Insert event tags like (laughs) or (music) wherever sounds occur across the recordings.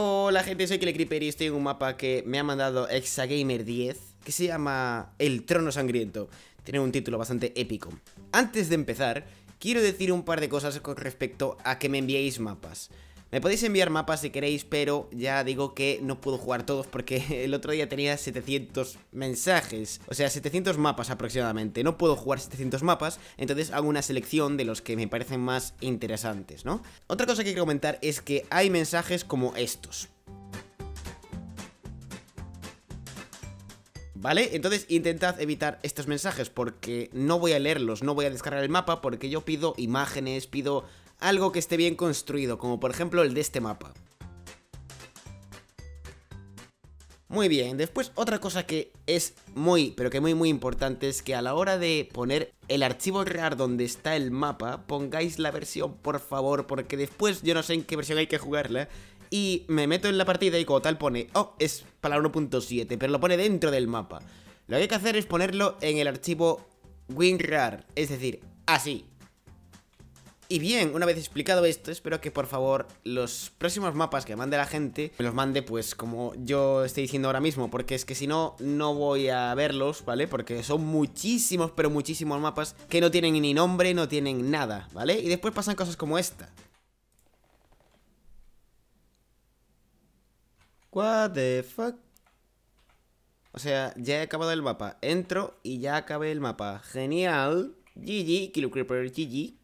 Hola gente, soy Creeper y estoy en un mapa que me ha mandado Exagamer10 Que se llama El Trono Sangriento. Tiene un título bastante épico. Antes de empezar, quiero decir un par de cosas con respecto a que me enviéis mapas me podéis enviar mapas si queréis, pero ya digo que no puedo jugar todos porque (laughs) el otro día tenía 700 mensajes, o sea, 700 mapas aproximadamente. No puedo jugar 700 mapas, entonces hago una selección de los que me parecen más interesantes, ¿no? Otra cosa que quiero comentar es que hay mensajes como estos. ¿Vale? Entonces intentad evitar estos mensajes porque no voy a leerlos, no voy a descargar el mapa porque yo pido imágenes, pido algo que esté bien construido, como por ejemplo el de este mapa. Muy bien, después otra cosa que es muy, pero que muy muy importante es que a la hora de poner el archivo RAR donde está el mapa, pongáis la versión por favor, porque después yo no sé en qué versión hay que jugarla y me meto en la partida y como tal pone, oh, es para 1.7, pero lo pone dentro del mapa. Lo que hay que hacer es ponerlo en el archivo WinRAR, es decir, así, y bien, una vez explicado esto, espero que por favor los próximos mapas que mande la gente me los mande pues como yo estoy diciendo ahora mismo, porque es que si no, no voy a verlos, ¿vale? Porque son muchísimos, pero muchísimos mapas que no tienen ni nombre, no tienen nada, ¿vale? Y después pasan cosas como esta. What the fuck? O sea, ya he acabado el mapa. Entro y ya acabé el mapa. Genial. GG, Kilo Creeper, GG.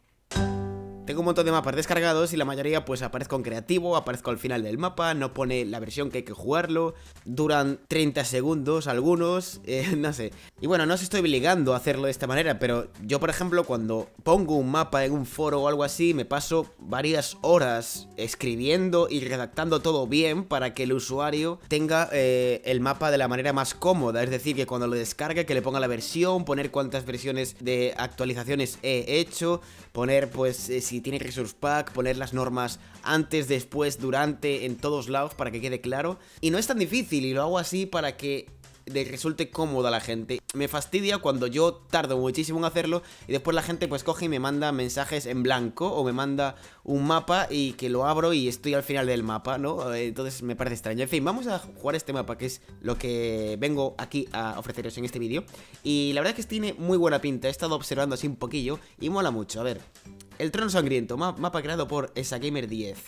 Tengo un montón de mapas descargados y la mayoría pues aparezco en creativo, aparezco al final del mapa, no pone la versión que hay que jugarlo, duran 30 segundos algunos, (laughs) eh, no sé. Y bueno, no os estoy obligando a hacerlo de esta manera, pero yo por ejemplo cuando pongo un mapa en un foro o algo así, me paso varias horas escribiendo y redactando todo bien para que el usuario tenga eh, el mapa de la manera más cómoda, es decir, que cuando lo descargue que le ponga la versión, poner cuántas versiones de actualizaciones he hecho, poner pues eh, si tiene Resource Pack, poner las normas antes, después, durante, en todos lados para que quede claro. Y no es tan difícil y lo hago así para que resulte cómodo a la gente. Me fastidia cuando yo tardo muchísimo en hacerlo y después la gente pues coge y me manda mensajes en blanco o me manda un mapa y que lo abro y estoy al final del mapa, ¿no? Entonces me parece extraño. En fin, vamos a jugar este mapa que es lo que vengo aquí a ofreceros en este vídeo. Y la verdad es que tiene muy buena pinta, he estado observando así un poquillo y mola mucho. A ver, el trono sangriento, mapa creado por esa gamer 10.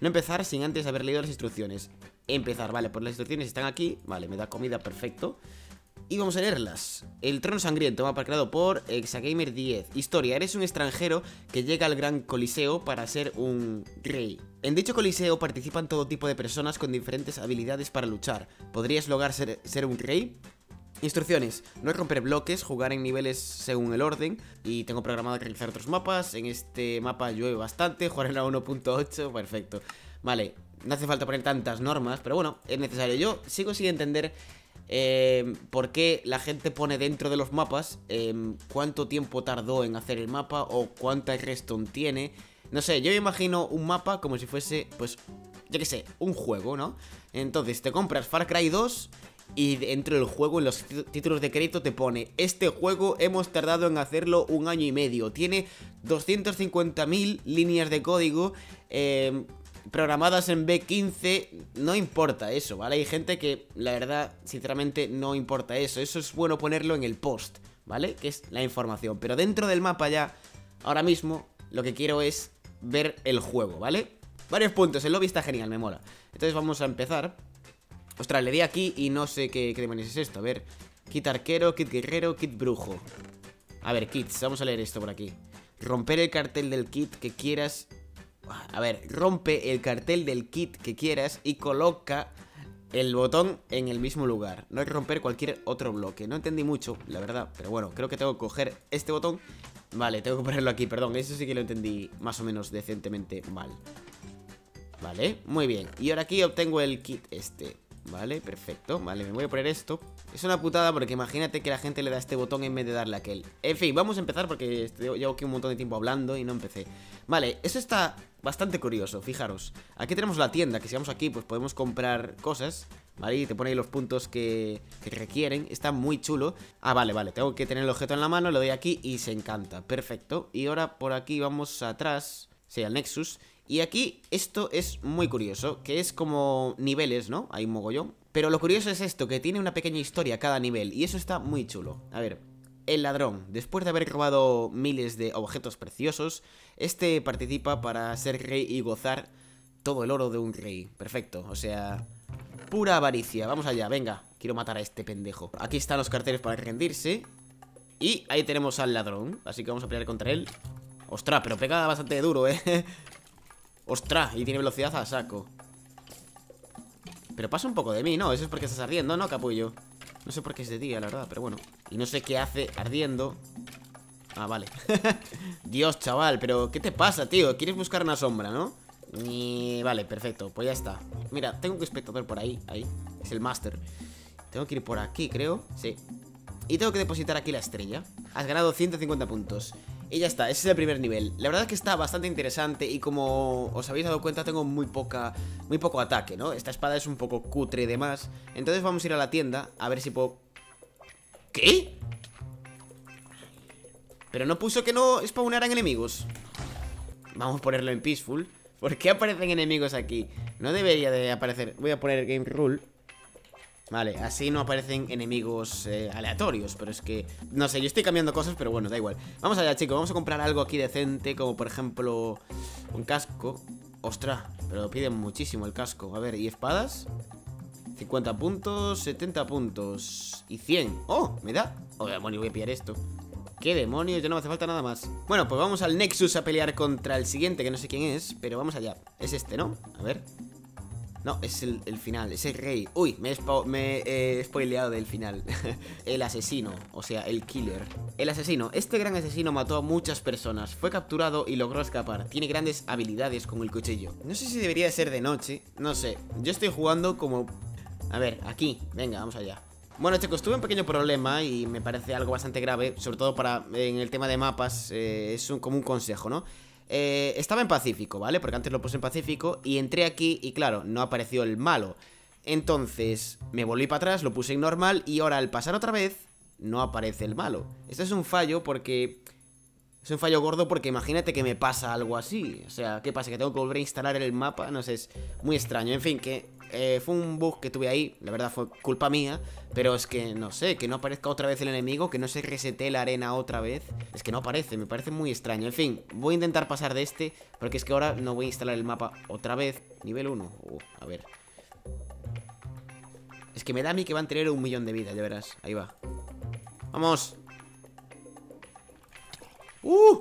No empezar sin antes haber leído las instrucciones. Empezar, vale, pues las instrucciones están aquí. Vale, me da comida, perfecto. Y vamos a leerlas. El trono sangriento, mapa creado por Exagamer 10. Historia, eres un extranjero que llega al gran coliseo para ser un rey. En dicho coliseo participan todo tipo de personas con diferentes habilidades para luchar. ¿Podrías lograr ser, ser un rey? Instrucciones, no romper bloques, jugar en niveles según el orden y tengo programado realizar otros mapas, en este mapa llueve bastante, (laughs) jugar en la 1.8, perfecto. Vale, no hace falta poner tantas normas, pero bueno, es necesario. Yo sigo sin entender eh, por qué la gente pone dentro de los mapas eh, cuánto tiempo tardó en hacer el mapa o cuánta redstone tiene. No sé, yo me imagino un mapa como si fuese, pues, yo qué sé, un juego, ¿no? Entonces te compras Far Cry 2 y dentro del juego en los títulos de crédito te pone este juego hemos tardado en hacerlo un año y medio. Tiene 250.000 líneas de código eh, programadas en B15 no importa eso vale hay gente que la verdad sinceramente no importa eso. Eso es bueno ponerlo en el post vale que es la información. Pero dentro del mapa ya ahora mismo lo que quiero es ver el juego vale varios puntos el lobby está genial me mola. Entonces vamos a empezar Ostras, le di aquí y no sé qué, demonios es esto. A ver, kit arquero, kit guerrero, kit brujo. A ver, kits, vamos a leer esto por aquí. Romper el cartel del kit que quieras. A ver, rompe el cartel del kit que quieras y coloca el botón en el mismo lugar. No hay que romper cualquier otro bloque. No entendí mucho, la verdad. Pero bueno, creo que tengo que coger este botón. Vale, tengo que ponerlo aquí, perdón. Eso sí que lo entendí más o menos decentemente mal. Vale, muy bien. Y ahora aquí obtengo el kit este. Vale, perfecto. Vale, me voy a poner esto. Es una putada porque imagínate que la gente le da este botón en vez de darle aquel. En fin, vamos a empezar porque llevo aquí un montón de tiempo hablando y no empecé. Vale, eso está bastante curioso, fijaros. Aquí tenemos la tienda, que si vamos aquí pues podemos comprar cosas. ¿Vale? Y te pone ahí los puntos que, que requieren. Está muy chulo. Ah, vale, vale. Tengo que tener el objeto en la mano, lo doy aquí y se encanta. Perfecto. Y ahora por aquí vamos atrás. Sí, al Nexus. Y aquí esto es muy curioso, que es como niveles, ¿no? Hay un mogollón. Pero lo curioso es esto, que tiene una pequeña historia cada nivel, y eso está muy chulo. A ver, el ladrón, después de haber robado miles de objetos preciosos, este participa para ser rey y gozar todo el oro de un rey. Perfecto, o sea, pura avaricia. Vamos allá, venga, quiero matar a este pendejo. Aquí están los carteles para rendirse. Y ahí tenemos al ladrón, así que vamos a pelear contra él. Ostras, pero pega bastante duro, ¿eh? (laughs) Ostras, y tiene velocidad a saco. Pero pasa un poco de mí, ¿no? Eso es porque estás ardiendo, ¿no, capullo? No sé por qué es de día, la verdad, pero bueno Y no sé qué hace ardiendo Ah, vale (laughs) Dios, chaval, pero ¿qué te pasa, tío? Quieres buscar una sombra, ¿no? Vale, perfecto, pues ya está Mira, tengo un espectador por ahí, ahí Es el máster Tengo que ir por aquí, creo Sí Y tengo que depositar aquí la estrella. Has ganado 150 puntos. Y ya está, ese es el primer nivel. La verdad es que está bastante interesante Y como os habéis dado cuenta tengo muy poca Muy poco ataque, ¿no? Esta espada es un poco cutre y demás. Entonces vamos a ir a la tienda A ver si puedo... ¿Qué? Pero no puso que no spawnaran enemigos. Vamos a ponerlo en peaceful. ¿Por qué aparecen enemigos aquí? No debería de aparecer. Voy a poner game rule Vale, así no aparecen enemigos eh, aleatorios Pero es que, no sé, yo estoy cambiando cosas Pero bueno, da igual Vamos allá, chicos, vamos a comprar algo aquí decente Como por ejemplo, un casco Ostras, pero piden muchísimo el casco A ver, ¿y espadas? 50 puntos, 70 puntos Y 100 ¡Oh! ¿Me da? Oh, demonio, voy a pillar esto ¿Qué demonios? Ya no me hace falta nada más Bueno, pues vamos al Nexus a pelear contra el siguiente Que no sé quién es, pero vamos allá Es este, ¿no? A ver no, es el, final, es el rey. Uy, me he, spoileado del final. (laughs) El asesino, o sea, el killer. El asesino, este gran asesino mató a muchas personas Fue capturado y logró escapar. Tiene grandes habilidades con el cuchillo. No sé si debería ser de noche, no sé. Yo estoy jugando como... A ver, aquí, venga, vamos allá. Bueno chicos, tuve un pequeño problema y me parece algo bastante grave Sobre todo para, en el tema de mapas, eh, es como un consejo, ¿no? Eh, estaba en Pacífico, ¿vale? Porque antes lo puse en Pacífico y entré aquí y claro, no apareció el malo. Entonces me volví para atrás, lo puse en normal y ahora al pasar otra vez no aparece el malo. Este es un fallo porque... Es un fallo gordo porque imagínate que me pasa algo así. O sea, ¿qué pasa? Que tengo que volver a instalar el mapa. No sé, es muy extraño. En fin, que eh, fue un bug que tuve ahí, la verdad fue culpa mía, pero es que no sé, que no aparezca otra vez el enemigo, que no se resete la arena otra vez, es que no aparece, me parece muy extraño. En fin, voy a intentar pasar de este, porque es que ahora no voy a instalar el mapa otra vez, nivel 1, uh, a ver. Es que me da a mí que van a tener un millón de vida, ya verás, ahí va. ¡Vamos! ¡Uh!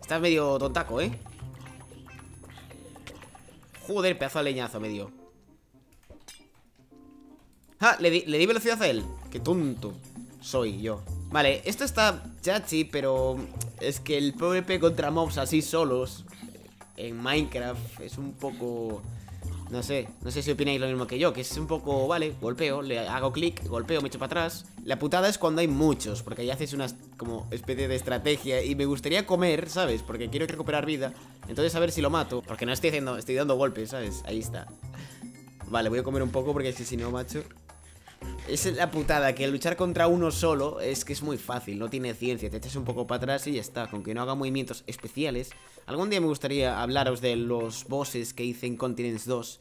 Estás medio tontaco, ¿eh? Joder, pedazo de leñazo me dio ¡Ah! Le di, velocidad a él Qué tonto soy yo Vale, esto está chachi, pero Es que el PvP contra mobs así solos En Minecraft Es un poco... No sé, no sé si opináis lo mismo que yo Que es un poco, vale, golpeo, le hago clic Golpeo, me echo para atrás La putada es cuando hay muchos Porque ahí haces una como especie de estrategia Y me gustaría comer, ¿sabes? Porque quiero recuperar vida Entonces a ver si lo mato Porque no estoy haciendo, estoy dando golpes, ¿sabes? Ahí está Vale, voy a comer un poco porque si no, macho es la putada, que luchar contra uno solo es que es muy fácil, no tiene ciencia, te echas un poco para atrás y ya está, con que no haga movimientos especiales. Algún día me gustaría hablaros de los bosses que hice en Continents 2,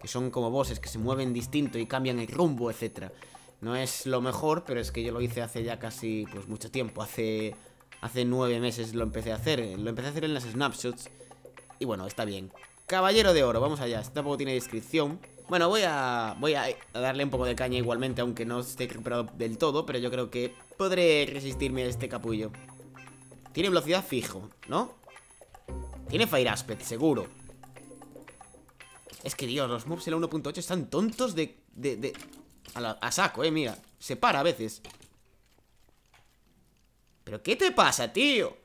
que son como bosses que se mueven distinto y cambian el rumbo, etc. No es lo mejor, pero es que yo lo hice hace ya casi, pues mucho tiempo, hace, hace nueve meses lo empecé a hacer, lo empecé a hacer en las snapshots y bueno, está bien. Caballero de Oro, vamos allá, este tampoco tiene descripción. Bueno, voy a, voy a darle un poco de caña igualmente, aunque no esté recuperado del todo, pero yo creo que podré resistirme a este capullo. Tiene velocidad fijo, ¿no? Tiene Fire Aspect, seguro. Es que, Dios, los mobs en la 1.8 están tontos de... de, de a, a saco, eh, mira. Se para a veces. ¿Pero qué te pasa, tío?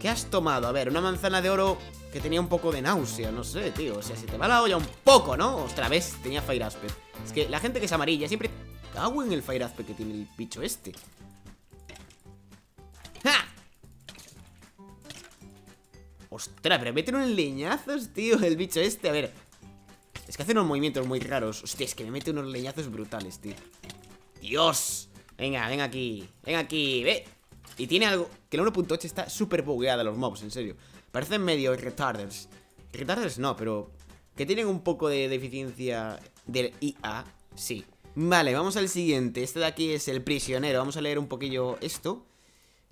¿Qué has tomado? A ver, una manzana de oro que tenía un poco de náusea, no sé, tío. O sea, si te va la olla un poco, ¿no? Otra vez tenía Fire Aspect. Es que la gente que es amarilla siempre cago en el Fire Aspect que tiene el bicho este. ¡Ja! Ostras, pero mete unos leñazos, tío, el bicho este. A ver, es que hace unos movimientos muy raros. Hostia, es que me mete unos leñazos brutales, tío. Dios. Venga, ven aquí. Ven aquí, ve. Y tiene algo... Que la 1.8 está súper bugueada los mobs, en serio. Parecen medio retarders. Retarders no, pero... Que tienen un poco de deficiencia del IA, sí. Vale, vamos al siguiente. Este de aquí es el prisionero. Vamos a leer un poquillo esto.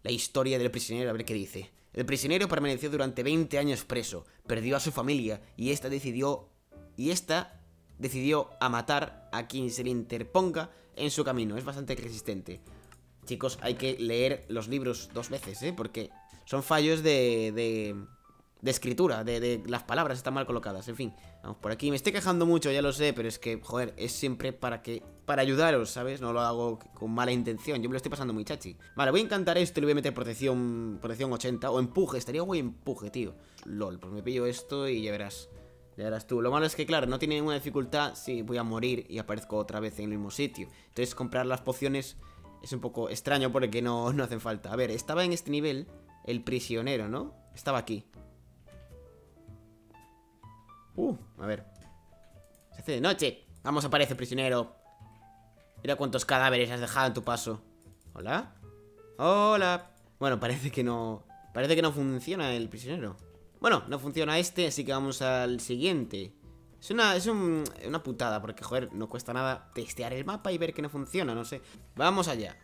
La historia del prisionero, a ver qué dice. El prisionero permaneció durante 20 años preso. Perdió a su familia y esta decidió... Y esta decidió a matar a quien se le interponga en su camino. Es bastante resistente. Chicos, hay que leer los libros dos veces, ¿eh? Porque son fallos de... de de escritura, de, las palabras están mal colocadas, en fin. Vamos por aquí, me estoy quejando mucho, ya lo sé, pero es que, joder, es siempre para que... Para ayudaros, ¿sabes? No lo hago con mala intención, yo me lo estoy pasando muy chachi. Vale, voy a encantar esto y le voy a meter protección, protección 80 o empuje, estaría guay empuje, tío. LOL, pues me pillo esto y ya verás. Ya verás tú. Lo malo es que, claro, no tiene ninguna dificultad si voy a morir y aparezco otra vez en el mismo sitio. Entonces comprar las pociones es un poco extraño porque no, no hacen falta. A ver, estaba en este nivel el prisionero, ¿no? Estaba aquí. Uh, a ver. Se hace de noche. Vamos, aparece, prisionero. Mira cuántos cadáveres has dejado en tu paso. ¿Hola? Hola. Bueno, parece que no... Parece que no funciona el prisionero. Bueno, no funciona este, así que vamos al siguiente. Es una, es una putada, porque, joder, no cuesta nada testear el mapa y ver que no funciona, no sé. Vamos allá.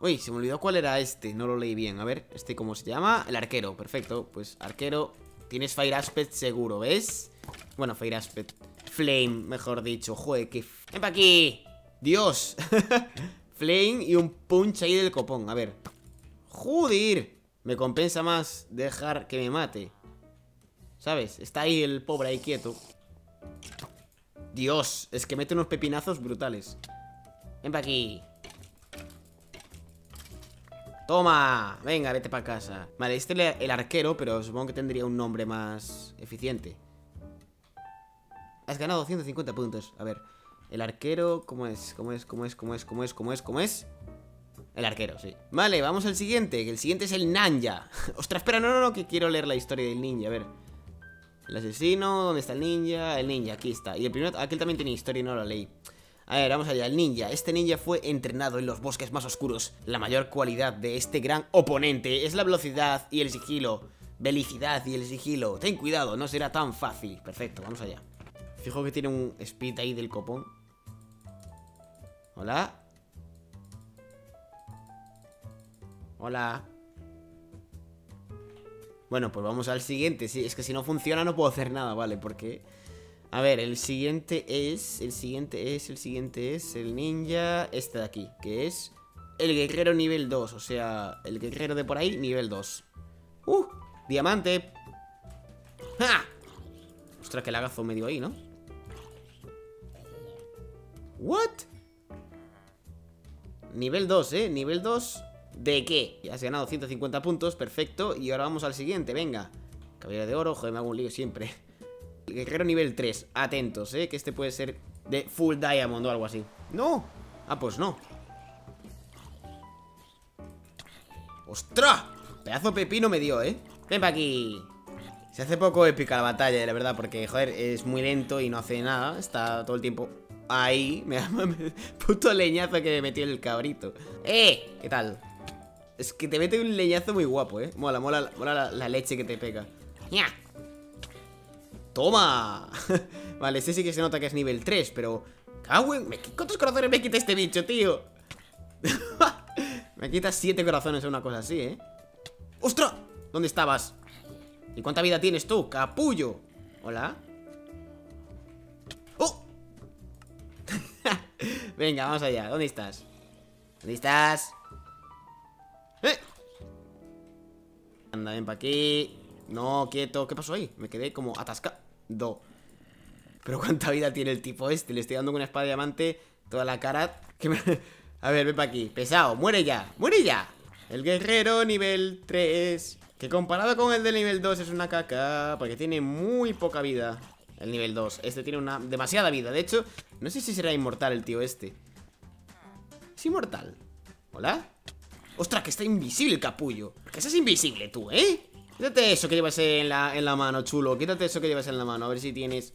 Uy, se me olvidó cuál era este, no lo leí bien. A ver, este cómo se llama. El arquero, perfecto. Pues arquero Tienes Fire Aspect seguro, ¿ves? Bueno, Fire Aspect Flame, mejor dicho Joder, que... ¡Ven pa' aquí! ¡Dios! (laughs) Flame y un punch ahí del copón A ver ¡Joder! Me compensa más dejar que me mate ¿Sabes? Está ahí el pobre ahí quieto Dios, es que mete unos pepinazos brutales Ven pa' aquí Toma, venga, vete para casa Vale, este es el arquero, pero supongo que tendría un nombre más eficiente Has ganado 150 puntos A ver, el arquero, ¿cómo es? ¿Cómo es? ¿Cómo es? ¿Cómo es? ¿Cómo es? ¿Cómo es? ¿Cómo es? El arquero, sí Vale, vamos al siguiente, el siguiente es el ninja (laughs) Ostras, espera, no, no, no, que quiero leer la historia del ninja, a ver El asesino, ¿dónde está el ninja? El ninja, aquí está Y el primero, aquel también tiene historia y no la leí a ver, vamos allá, el ninja. Este ninja fue entrenado en los bosques más oscuros. La mayor cualidad de este gran oponente es la velocidad y el sigilo. Velicidad y el sigilo. Ten cuidado, no será tan fácil. Perfecto, vamos allá. Fijo que tiene un speed ahí del copón. Hola. Hola. Bueno, pues vamos al siguiente. Sí, es que si no funciona no puedo hacer nada, ¿vale? Porque a ver, el siguiente es... El siguiente es... El siguiente es... El ninja... Este de aquí. Que es... El guerrero nivel 2. O sea... El guerrero de por ahí, nivel 2. ¡Uh! Diamante. ¡Ja! Ostras, que lagazo medio ahí, ¿no? ¿What? Nivel 2, ¿eh? Nivel 2 ¿De qué? Ya has ganado 150 puntos, perfecto Y ahora vamos al siguiente, venga Caballero de oro, joder, me hago un lío siempre (laughs) Guerrero nivel 3, atentos, eh Que este puede ser de full diamond o algo así ¡No! Ah, pues no ¡Ostras! Pedazo pepino me dio, eh Ven pa' aquí Se hace poco épica la batalla, la verdad Porque, joder, es muy lento y no hace nada Está todo el tiempo ahí (laughs) Me puto leñazo que me metió el cabrito ¡Eh! ¿Qué tal? Es que te mete un leñazo muy guapo, eh Mola, mola, mola la, leche que te pega ¡Ya! ¡Toma! (laughs) vale, ese sí que se nota que es nivel 3, pero... ¿Cuántos corazones me quita este bicho, tío? (laughs) me quita 7 corazones o una cosa así, ¿eh? ¡Ostras! ¿Dónde estabas? ¿Y cuánta vida tienes tú, capullo? ¿Hola? ¡Oh! (laughs) Venga, vamos allá. ¿Dónde estás? ¿Dónde estás? ¡Eh! Anda, ven pa' aquí No, quieto ¿Qué pasó ahí? Me quedé como atascado Do. Pero cuánta vida tiene el tipo este. Le estoy dando una espada de diamante toda la cara. A ver, ven para aquí. Pesado, muere ya. Muere ya. El guerrero nivel 3. Que comparado con el del nivel 2 es una caca. Porque tiene muy poca vida. El nivel 2. Este tiene una demasiada vida. De hecho, no sé si será inmortal el tío este. ¿Es inmortal? ¿Hola? ¡Ostras, que está invisible el capullo! Que es invisible tú, ¿eh? Quítate eso que llevas en la, en la mano, chulo Quítate eso que llevas en la mano, a ver si tienes...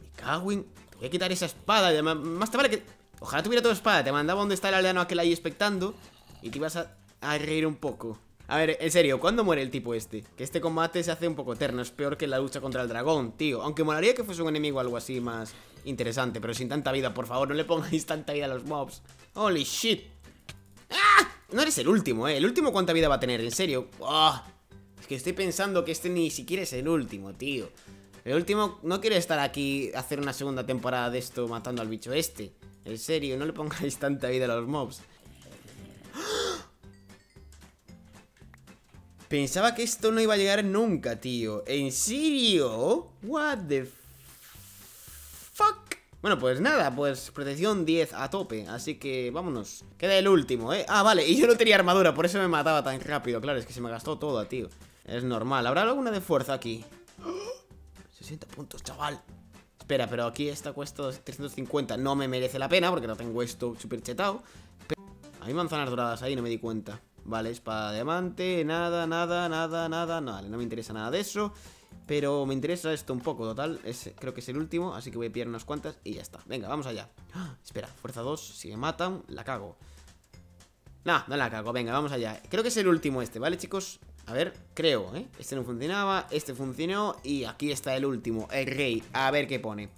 Me cago en... Te voy a quitar esa espada Más te vale que... Ojalá tuviera tu espada, te mandaba donde está el aldeano aquel ahí expectando y te ibas a, a reír un poco. A ver, en serio, ¿cuándo muere el tipo este? Que este combate se hace un poco eterno, es peor que la lucha contra el dragón, tío. Aunque molaría que fuese un enemigo algo así más interesante, pero sin tanta vida, por favor, no le pongáis tanta vida a los mobs. Holy shit. ¡Ah! No eres el último, eh. ¿El último cuánta vida va a tener? En serio. ¡Ah! Es que estoy pensando que este ni siquiera es el último, tío. El último no quiere estar aquí hacer una segunda temporada de esto matando al bicho este. En serio, no le pongáis tanta vida a los mobs. (gasps) Pensaba que esto no iba a llegar nunca, tío. ¿En serio? What the? Bueno, pues nada, pues protección 10 a tope, así que vámonos. Queda el último, ¿eh? Ah, vale, (laughs) y yo no tenía armadura, por eso me mataba tan rápido. Claro, es que se me gastó todo, tío. Es normal. ¿Habrá alguna de fuerza aquí? (gasps) 60 puntos, chaval. Espera, pero aquí esta cuesta 350. No me merece la pena porque no tengo esto súper chetado. Pero... Hay manzanas doradas ahí, no me di cuenta. Vale, espada de diamante, nada, nada, nada, nada, vale, no me interesa nada de eso Pero me interesa esto un poco, total, es, creo que es el último, así que voy a pillar unas cuantas y ya está Venga, vamos allá ¡Ah! Espera, fuerza 2, si me matan, la cago No, no la cago, venga, vamos allá Creo que es el último este, ¿vale, chicos? A ver, creo, ¿eh? Este no funcionaba, este funcionó y aquí está el último, el rey A ver qué pone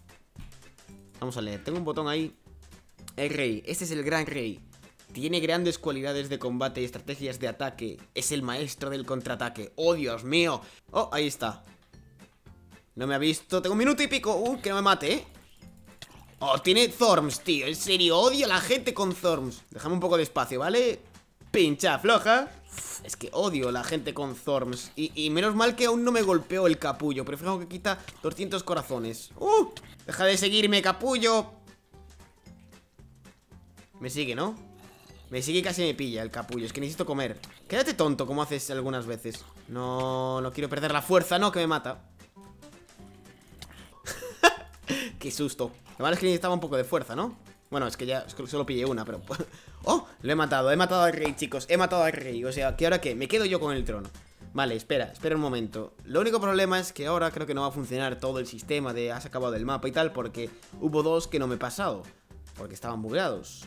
Vamos a leer, tengo un botón ahí El rey, este es el gran rey tiene grandes cualidades de combate y estrategias de ataque. Es el maestro del contraataque. ¡Oh, Dios mío! Oh, ahí está. No me ha visto. Tengo un minuto y pico. Uh, que no me mate, ¿eh? Oh, tiene Thorms, tío. En serio, odio a la gente con Thorms. Déjame un poco de espacio, ¿vale? Pincha floja. Es que odio a la gente con Thorms. Y, menos mal que aún no me golpeó el capullo. Prefiero que quita 200 corazones. ¡Uh! Deja de seguirme, capullo. Me sigue, ¿no? Me sigue y casi me pilla el capullo Es que necesito comer Quédate tonto como haces algunas veces No, no quiero perder la fuerza No, que me mata Qué susto Lo malo es que necesitaba un poco de fuerza, ¿no? Bueno, es que ya solo pillé una, pero... (laughs) ¡Oh! Lo he matado, he matado al rey, chicos He matado al rey, o sea, ¿que ahora qué? Me quedo yo con el trono Vale, espera, espera un momento Lo único problema es que ahora creo que no va a funcionar todo el sistema de has acabado el mapa y tal Porque hubo dos que no me he pasado Porque estaban bugueados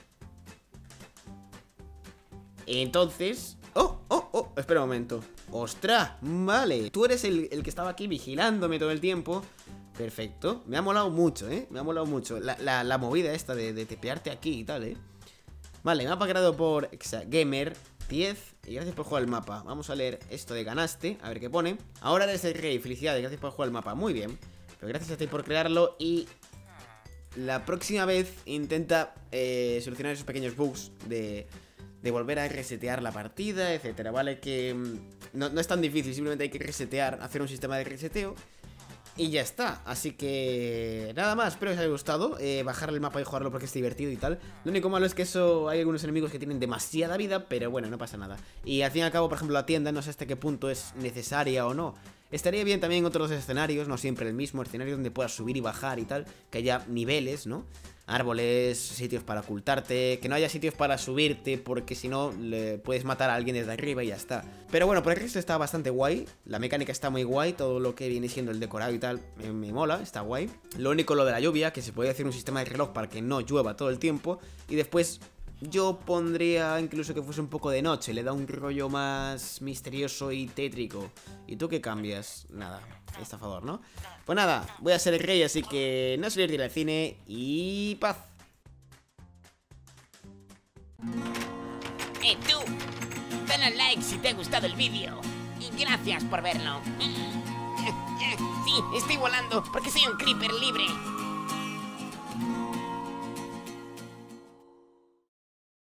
entonces... ¡Oh! ¡Oh! ¡Oh! Espera un momento. ¡Ostras! Vale. Tú eres el, que estaba aquí vigilándome todo el tiempo. Perfecto. Me ha molado mucho, ¿eh? Me ha molado mucho. La, movida esta de, de, tepearte aquí y tal, ¿eh? Vale, mapa creado por Gamer 10 y gracias por jugar el mapa. Vamos a leer esto de ganaste, a ver qué pone. Ahora eres el rey, felicidades, gracias por jugar el mapa. Muy bien. Pero gracias a ti por crearlo y la próxima vez intenta eh, solucionar esos pequeños bugs de de volver a resetear la partida, etcétera, ¿vale? Que mm, no, es tan difícil, simplemente hay que resetear, hacer un sistema de reseteo y ya está, así que nada más, espero que os haya gustado eh, Bajar el mapa y jugarlo porque es divertido y tal. Lo único malo es que eso, hay algunos enemigos que tienen demasiada vida Pero bueno, no pasa nada. Y al fin y al cabo, por ejemplo, la tienda, no sé hasta qué punto es necesaria o no. Estaría bien también otros escenarios, no siempre el mismo escenario donde puedas subir y bajar y tal Que haya niveles, ¿no? Árboles, sitios para ocultarte, que no haya sitios para subirte, porque si no le puedes matar a alguien desde arriba y ya está. Pero bueno, por el resto está bastante guay, la mecánica está muy guay, todo lo que viene siendo el decorado y tal me, mola, está guay. Lo único lo de la lluvia, que se puede hacer un sistema de reloj para que no llueva todo el tiempo, y después yo pondría incluso que fuese un poco de noche, le da un rollo más misterioso y tétrico. ¿Y tú qué cambias? Nada, estafador, ¿no? Pues nada, voy a ser el rey, así que no salir de ir al cine y paz. ¡Eh, tú! Dale al like si te ha gustado el vídeo. Y gracias por verlo. (laughs) Sí, estoy volando porque soy un creeper libre.